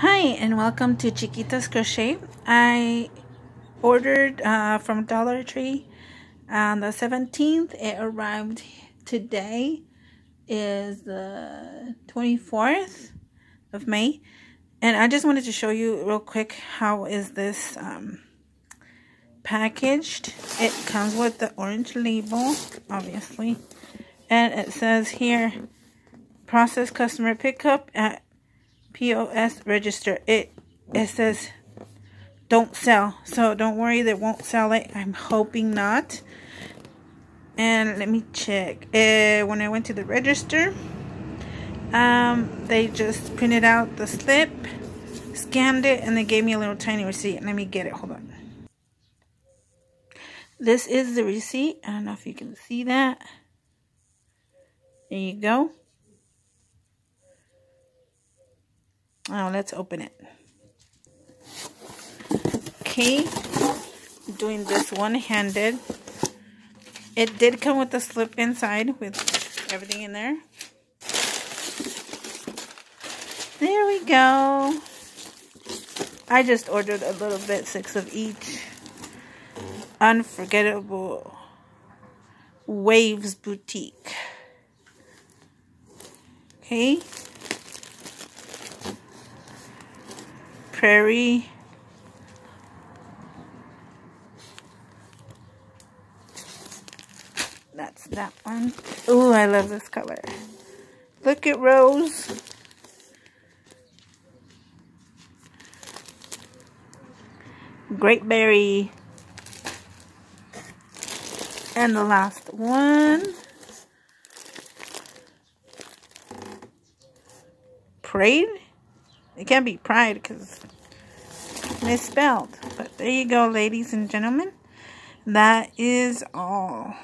Hi and welcome to Chiquita's Crochet. I ordered uh, from Dollar Tree on the 17th. It arrived today is the 24th of May. And I just wanted to show you real quick how is this um, packaged. It comes with the orange label, obviously. And it says here, process customer pickup at POS register. It it says don't sell. So don't worry, they won't sell it. I'm hoping not. And let me check. Uh, when I went to the register, um, they just printed out the slip, scanned it, and they gave me a little tiny receipt. Let me get it. Hold on. This is the receipt. I don't know if you can see that. There you go. Oh, let's open it. Okay, doing this one-handed. It did come with a slip inside with everything in there. There we go. I just ordered a little bit, six of each. Unforgettable Waves Boutique. Okay. Prairie. That's that one. Oh, I love this color. Look at Rose. Great Berry. And the last one. Prayed? It can't be pride because misspelled. But there you go, ladies and gentlemen. That is all.